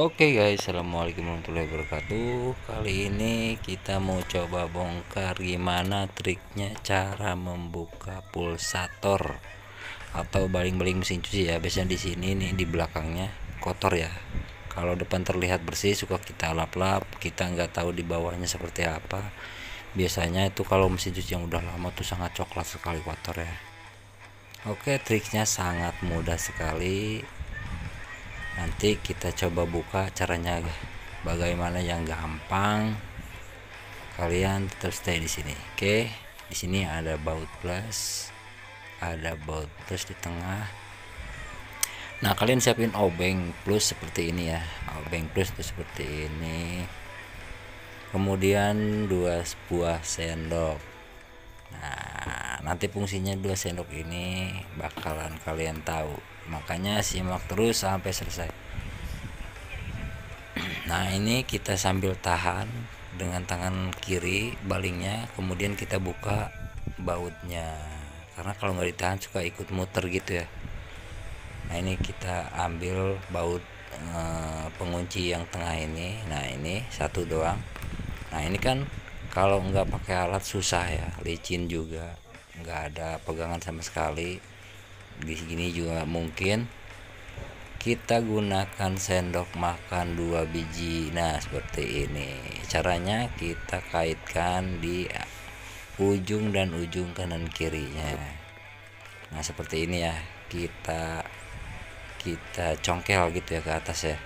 Oke guys, assalamualaikum warahmatullahi wabarakatuh. Kali ini kita mau coba bongkar gimana triknya cara membuka pulsator atau baling-baling mesin cuci ya. Biasanya di sini nih di belakangnya kotor ya. Kalau depan terlihat bersih suka kita lap-lap, kita nggak tahu di bawahnya seperti apa. Biasanya itu kalau mesin cuci yang udah lama tuh sangat coklat sekali kotor ya. Oke, triknya sangat mudah sekali nanti kita coba buka caranya bagaimana yang gampang. Kalian tetap stay di sini oke? Di sini ada baut plus ada baut plus di tengah. Nah kalian siapin obeng plus seperti ini ya. Obeng plus itu seperti ini. Kemudian dua buah sendok. Nah nanti fungsinya dua sendok ini bakalan kalian tahu. Makanya simak terus sampai selesai nah ini kita sambil tahan dengan tangan kiri balingnya kemudian kita buka bautnya. Karena kalau nggak ditahan suka ikut muter gitu ya. Nah ini kita ambil baut e, pengunci yang tengah ini. Nah ini satu doang. Nah ini kan kalau nggak pakai alat susah ya. Licin juga. Nggak ada pegangan sama sekali. Di sini juga mungkin kita gunakan sendok makan dua biji. Nah seperti ini. Caranya kita kaitkan di ujung dan ujung kanan kirinya. Nah seperti ini ya. Kita kita congkel gitu ya ke atas ya.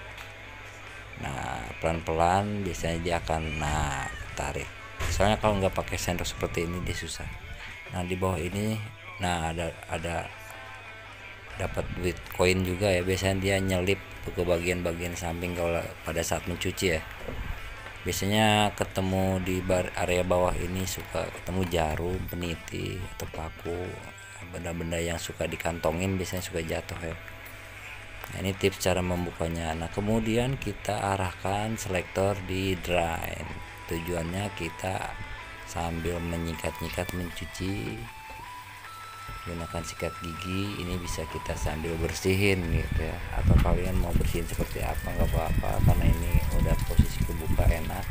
Nah pelan-pelan biasanya dia akan nah tarik soalnya kalau nggak pakai sendok seperti ini dia susah. Nah di bawah ini nah ada ada dapat duit koin juga ya. Biasanya dia nyelip ke bagian-bagian samping kalau pada saat mencuci ya. Biasanya ketemu di bar area bawah ini suka ketemu jarum peniti atau paku benda-benda yang suka dikantongin biasanya suka jatuh ya. Nah, ini tips cara membukanya. Nah kemudian kita arahkan selektor di drain. Tujuannya kita sambil menyikat-nyikat mencuci gunakan sikat gigi ini bisa kita sambil bersihin gitu ya. Atau kalian mau bersihin seperti apa nggak apa-apa karena ini udah posisi kebuka enak.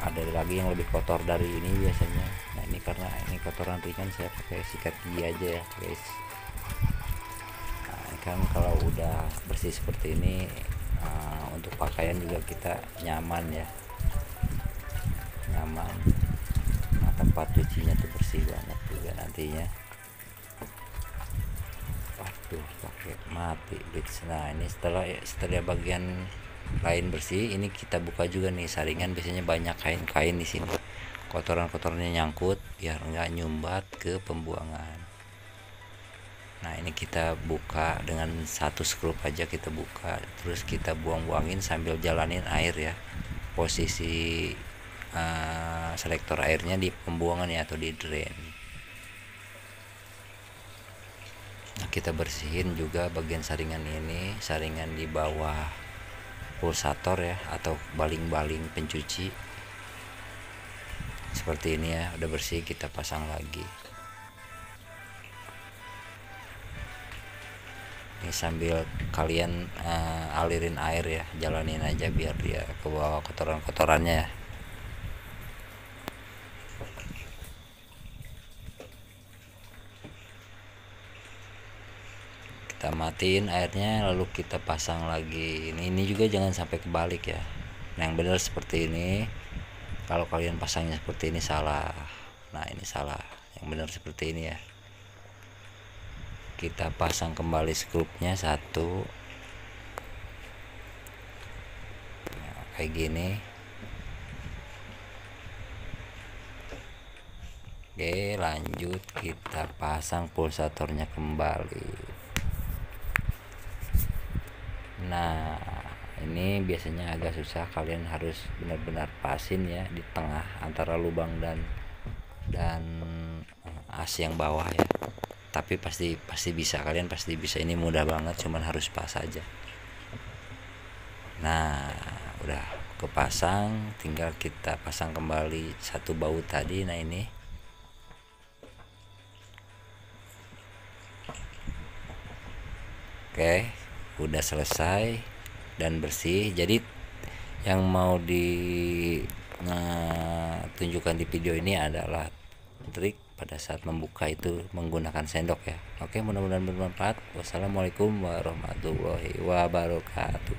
Ada lagi yang lebih kotor dari ini biasanya. Nah ini karena ini kotoran ringan saya pakai sikat gigi aja ya guys. Nah, kan kalau udah bersih seperti ini uh, untuk pakaian juga kita nyaman ya. Nyaman. Nah, tempat cucinya tuh bersih banget juga nantinya tuh pakai mati bits. Nah ini setelah setelah bagian lain bersih ini kita buka juga nih saringan. Biasanya banyak kain-kain di sini. Kotoran-kotorannya nyangkut biar nggak nyumbat ke pembuangan. Nah ini kita buka dengan satu skrup aja kita buka. Terus kita buang-buangin sambil jalanin air ya. Posisi uh, selektor airnya di pembuangan ya atau di drain kita bersihin juga bagian saringan ini saringan di bawah pulsator ya atau baling-baling pencuci. Seperti ini ya udah bersih kita pasang lagi. Ini sambil kalian uh, alirin air ya jalanin aja biar dia ke bawah kotoran-kotorannya ya kita matiin airnya lalu kita pasang lagi ini. Ini juga jangan sampai kebalik ya. Nah yang benar seperti ini kalau kalian pasangnya seperti ini salah. Nah ini salah. Yang benar seperti ini ya. Kita pasang kembali skrupnya satu. Nah, kayak gini. Oke lanjut. Kita pasang pulsatornya kembali nah ini biasanya agak susah. Kalian harus benar-benar pasin ya di tengah antara lubang dan dan eh, as yang bawah ya. Tapi pasti pasti bisa. Kalian pasti bisa. Ini mudah banget cuman harus pas aja. Nah udah kepasang. Tinggal kita pasang kembali satu baut tadi. Nah ini. Oke udah selesai dan bersih. Jadi yang mau ditunjukkan di video ini adalah trik pada saat membuka itu menggunakan sendok ya. Oke mudah-mudahan bermanfaat. Wassalamualaikum warahmatullahi wabarakatuh.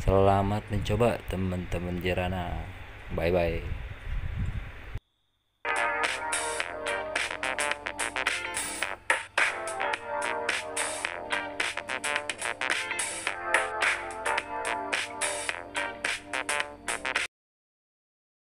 Selamat mencoba teman-teman jerana. Bye bye